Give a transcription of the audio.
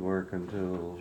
working tools,